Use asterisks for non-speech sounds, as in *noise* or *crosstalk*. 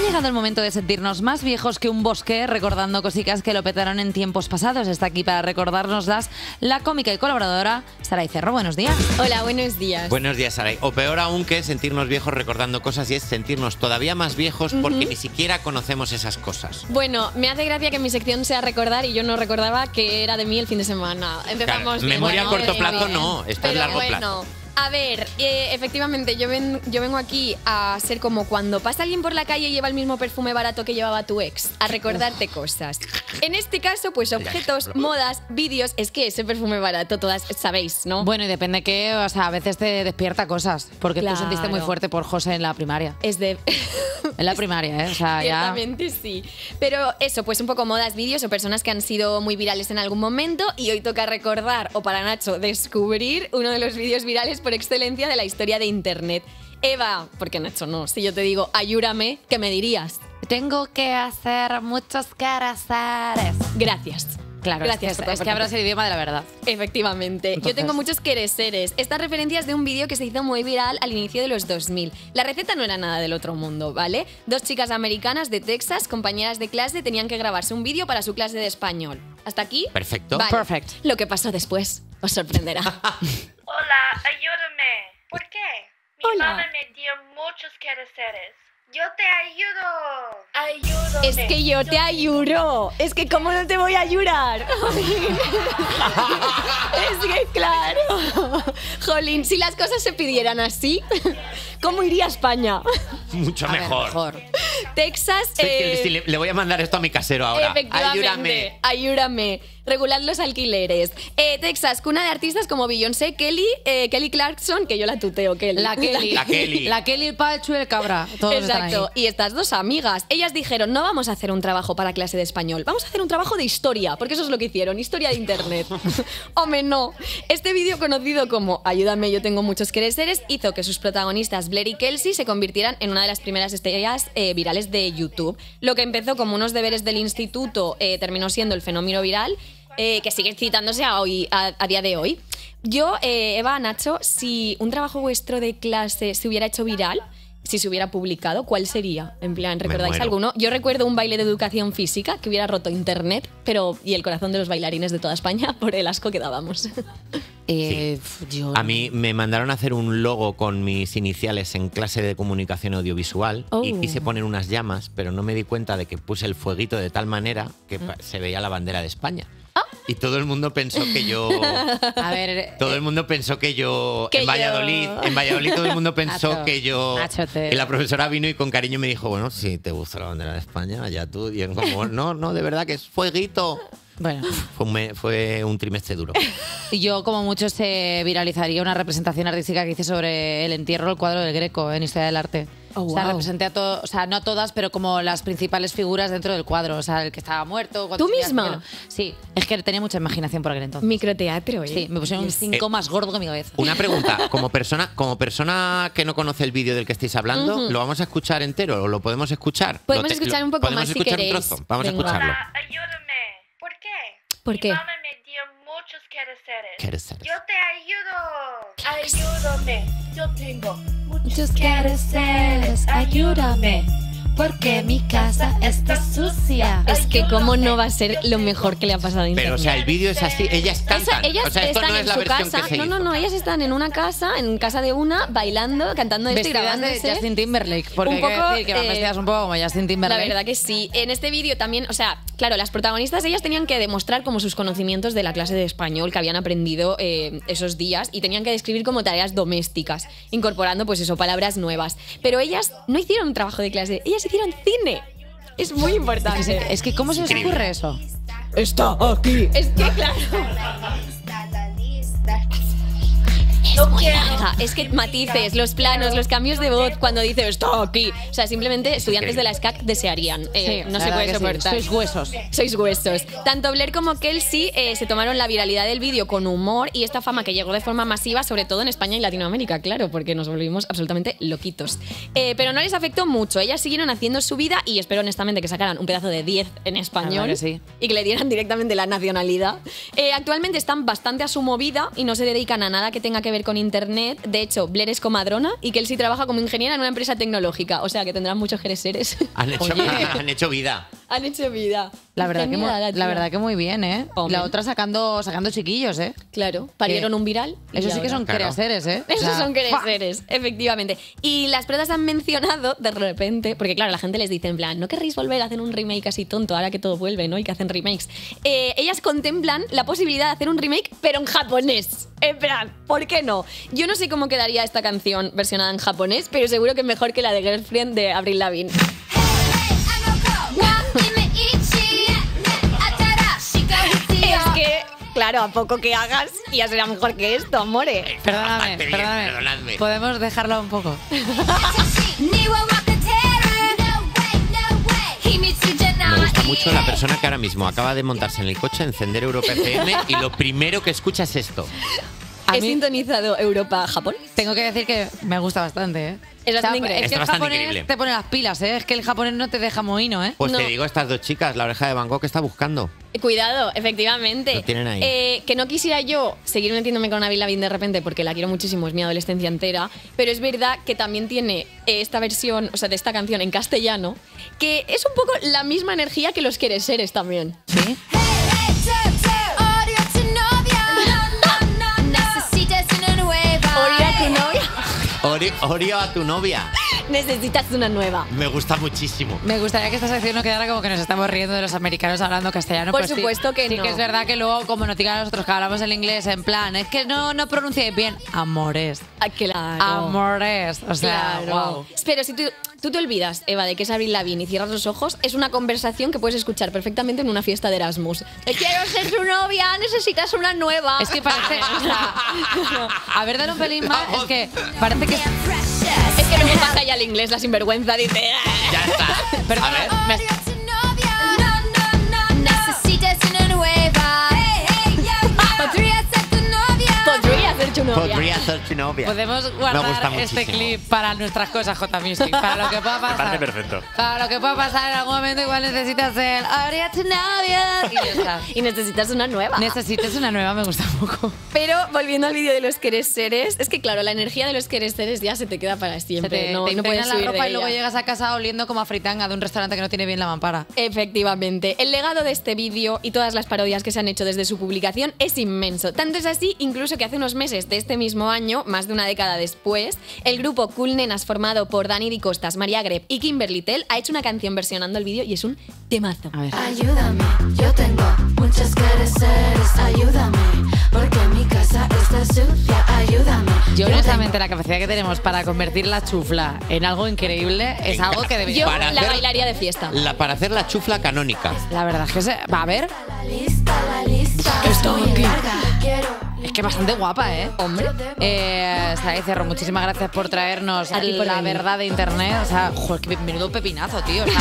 Ha llegado el momento de sentirnos más viejos que un bosque, recordando cositas que lo petaron en tiempos pasados. Está aquí para recordárnoslas la cómica y colaboradora Saray Cerro. Buenos días. Hola, buenos días. Buenos días, Saray. O peor aún que sentirnos viejos recordando cosas y es sentirnos todavía más viejos porque ni siquiera conocemos esas cosas. Bueno, me hace gracia que mi sección sea recordar y yo no recordaba que era de mí el fin de semana. Empezamos Claro, bien. memoria a corto plazo bien. no, esto es largo bueno, plazo. A ver, eh, efectivamente, yo, ven- yo vengo aquí a ser como cuando pasa alguien por la calle y lleva el mismo perfume barato que llevaba tu ex, a recordarte cosas. En este caso, pues objetos, modas, vídeos, es que ese perfume barato, todas sabéis, ¿no? Bueno, y depende que, o sea, a veces te despierta cosas. Porque Claro. tú sentiste muy fuerte por José en la primaria. Es de... *laughs* *laughs* En la primaria, ¿eh? O sea, ya. Ciertamente sí. Pero eso, pues un poco modas, vídeos o personas que han sido muy virales en algún momento y hoy toca recordar, o para Nacho, descubrir uno de los vídeos virales por excelencia de la historia de Internet. Eva, porque Nacho no, si yo te digo ayúdame, ¿qué me dirías? Tengo que hacer muchos caracteres. Gracias. Claro, Gracias es por que, es que hablas el idioma de la verdad. Efectivamente. Yo Entonces- tengo muchos quereseres. Esta referencia es de un vídeo que se hizo muy viral al inicio de los 2000. La receta no era nada del otro mundo, ¿vale? Dos chicas americanas de Texas, compañeras de clase, tenían que grabarse un vídeo para su clase de español. ¿Hasta aquí? Perfecto. Vale. Perfect. Lo que pasó después os sorprenderá. *laughs* Hola, ayúdame. ¿Por qué? Mi Hola. mamá me dio muchos quehaceres. Yo te ayudo. Ayúdame. es que yo te ayuro. Es que cómo no te voy a ayudar. *laughs* es que claro. Jolín, si las cosas se pidieran así, ¿cómo iría España? Mucho A ver, mejor. Texas. Sí, que eh, sí, le, le voy a mandar esto a mi casero ahora. Efectivamente. Ayúdame. Ayúdame. Regular los alquileres. Eh, Texas, cuna de artistas como Beyoncé, Kelly, eh, Kelly Clarkson, que yo la tuteo, Kelly. La Kelly. *laughs* La Kelly. La Kelly, el Pachu y el Cabra. Todos están ahí. Exacto. Y estas dos amigas, ellas dijeron, no vamos a hacer un trabajo para clase de español, vamos a hacer un trabajo de historia, porque eso es lo que hicieron, historia de Internet. *laughs* Hombre, no. Este vídeo conocido como Ayúdame, yo tengo muchos quereseres, hizo que sus protagonistas Blair y Kelsey se convirtieran en una de las primeras estrellas eh, de YouTube. Lo que empezó como unos deberes del instituto eh, terminó siendo el fenómeno viral. eh, que sigue citándose a, hoy, a día de hoy. Yo, eh, Eva, Nacho, si un trabajo vuestro de clase se hubiera hecho viral, si se hubiera publicado, ¿cuál sería? En plan, ¿recordáis alguno? Yo recuerdo un baile de educación física que hubiera roto internet, pero y el corazón de los bailarines de toda España *laughs* por el asco que dábamos. Eh, yo- A mí me mandaron a hacer un logo con mis iniciales en clase de comunicación audiovisual y Oh. quise poner unas llamas, pero no me di cuenta de que puse el fueguito de tal manera que pa- se veía la bandera de España. Y todo el mundo pensó que yo *laughs* A ver. Todo el mundo pensó que yo Que en Valladolid, yo- en Valladolid todo el mundo pensó que yo Nacho, te- y la profesora vino y con cariño me dijo, bueno, si te gusta la bandera de España, ya tú y él como, no, no, de verdad que es fueguito. Bueno. *laughs* Fue un, me- fue un trimestre duro. Y *laughs* yo, como mucho, se viralizaría una representación artística que hice sobre el entierro del cuadro del Greco en Historia del Arte. Oh, o sea, wow. representé a todos, o sea, no a todas, pero como las principales figuras dentro del cuadro. O sea, el que estaba muerto. ¿Tú misma? Sí, es que tenía mucha imaginación por aquel entonces. Microteatro, ¿eh? Sí, me pusieron un cinco Eh, más gordo que mi cabeza. Una pregunta, *laughs* como persona, como persona que no conoce el vídeo del que estáis hablando, Ujú. ¿lo vamos a escuchar entero o lo podemos escuchar? Podemos te- escuchar un poco ¿podemos más si queréis. trozo? Vamos Venga. a escucharlo. ¿Por Mi qué? mamá me dio muchos quehaceres. Quehaceres. Yo te ayudo. Ayúdame. Yo tengo muchos Muchos quehaceres, ayúdame, porque mi casa está sucia. Es que cómo no va a ser lo mejor que le ha pasado a Internet. Pero, o sea, el vídeo es así, ellas Esa- cantan. ellas o sea, esto están no es en la su versión casa. que se no, no, no. Ellas están en una casa, en casa de una, bailando, cantando esto y Vestidas de grabándose. Justin Timberlake, porque Un hay que poco, decir que van eh, vestidas un poco como Justin La Timberlake. verdad que sí. En este vídeo también, o sea, claro, las protagonistas ellas tenían que demostrar como sus conocimientos de la clase de español que habían aprendido eh, esos días y tenían que describir como tareas domésticas, incorporando pues eso, palabras nuevas. Pero ellas no hicieron un trabajo de clase, ellas hicieron cine. Es muy importante. Es que, ¿cómo se les ocurre eso? está aquí. Es que claro. No quiero. Es que matices, los planos, los cambios de voz cuando dice está aquí. O sea, simplemente estudiantes de la SCAC desearían. Eh, Sí, no la se verdad puede que sí. soportar. Sois huesos. Sois huesos. Tanto Blair como Kelsey eh, se tomaron la viralidad del vídeo con humor y esta fama que llegó de forma masiva, sobre todo en España y Latinoamérica, claro, porque nos volvimos absolutamente loquitos. Eh, pero no les afectó mucho. Ellas siguieron haciendo su vida y espero honestamente que sacaran un pedazo de 10 en español Claro que sí. y que le dieran directamente la nacionalidad. Eh, actualmente están bastante a su movida y no se dedican a nada que tenga que ver con con internet. De hecho, Blair es comadrona y que él sí trabaja como ingeniera en una empresa tecnológica. O sea, que tendrán muchos seres. Han hecho, han hecho vida. Han hecho vida. La verdad, que muy, Ingeniera, la tía. verdad que muy bien, ¿eh? Hombre. la otra sacando, sacando chiquillos, ¿eh? Claro, parieron un viral. Eso sí que son Claro. ¿eh? O Esos sea, son ¡fua! seres, efectivamente. Y las protas han mencionado de repente, porque claro, la gente les dice en plan, ¿no querréis volver a hacer un remake así tonto ahora que todo vuelve, ¿no? Y que hacen remakes. Eh, ellas contemplan la posibilidad de hacer un remake, pero en japonés. En plan, ¿por qué no? Yo no sé cómo quedaría esta canción versionada en japonés, pero seguro que es mejor que la de Girlfriend de Avril Lavigne. Claro, a poco que hagas, ya será mejor que esto, amore. Perdóname, bien, perdóname. perdonadme. Podemos dejarla un poco. *laughs* Me gusta mucho la persona que ahora mismo acaba de montarse en el coche, encender Europa FM y lo primero que escucha es esto. A He mí- sintonizado Europa-Japón. Tengo que decir que me gusta bastante, ¿eh? Es bastante increíble. Es que el japonés increíble. te pone las pilas, ¿eh? Es que el japonés no te deja mohino, ¿eh? Pues No. te digo, estas dos chicas, la oreja de Van Gogh está buscando. Cuidado, efectivamente. Lo tienen ahí. Eh, que no quisiera yo seguir metiéndome con Avril Lavigne de repente porque la quiero muchísimo, es mi adolescencia entera, pero es verdad que también tiene esta versión, o sea, de esta canción en castellano, que es un poco la misma energía que los quieres seres también. Sí. Ori- Oreo a tu novia. Necesitas una nueva. Me gusta muchísimo. Me gustaría que esta sección no quedara como que nos estamos riendo de los americanos hablando castellano. Por pues sí. supuesto que sí no. que es verdad que luego, como nos digan a nosotros que hablamos el inglés en plan, es que no, no pronunciáis bien. Amores. Ah, claro. Amores. O sea, Claro. wow. Pero si tú, tú te olvidas, Eva, de que es Avril Lavigne y cierras los ojos, es una conversación que puedes escuchar perfectamente en una fiesta de Erasmus. Quiero ser su novia, necesitas una nueva. Es que parece. o *laughs* sea, a ver, dale un pelín más. Es que parece que. Es que luego pasa ya el inglés, la sinvergüenza, dice... Ya está. Perdona, a ver. me- novia. Podría ser tu novia. Podemos Me gusta guardar este muchísimo. clip para nuestras cosas, J Music. Para lo que pueda pasar. parece perfecto. Para lo que pueda pasar en algún momento, igual necesitas el. Haría tu novia. Y ya está. *laughs* Y necesitas una nueva. Necesitas una nueva, me gusta un poco. Pero volviendo al vídeo de los querer seres, es que claro, la energía de los querer seres ya se te queda para Se siempre. te, no, te no puedes la subir de ropa y luego ella. llegas a casa oliendo como a fritanga de un restaurante que no tiene bien la mampara. Efectivamente. El legado de este vídeo y todas las parodias que se han hecho desde su publicación es inmenso. Tanto es así, incluso que hace unos meses de este mismo año, más de una década después, el grupo Cool Nenas formado por Dani Di Costas, María Greb y Kimberly Tell ha hecho una canción versionando el vídeo y es un temazo. A ver. Ayúdame, yo tengo muchos quereres, ayúdame, porque mi casa está sucia, ayúdame. Yo honestamente la capacidad que tenemos para convertir la chufla en algo increíble es algo que Yo debería... Para la hacer- bailaría de fiesta. La, para hacer la chufla canónica. La verdad es que se... Va a ver, La lista, la lista, que bastante guapa, ¿eh? Hombre. Eh, Saray Cerro, muchísimas gracias por traernos por la venir. verdad de internet. O sea, joder, qué menudo pepinazo, tío. O sea,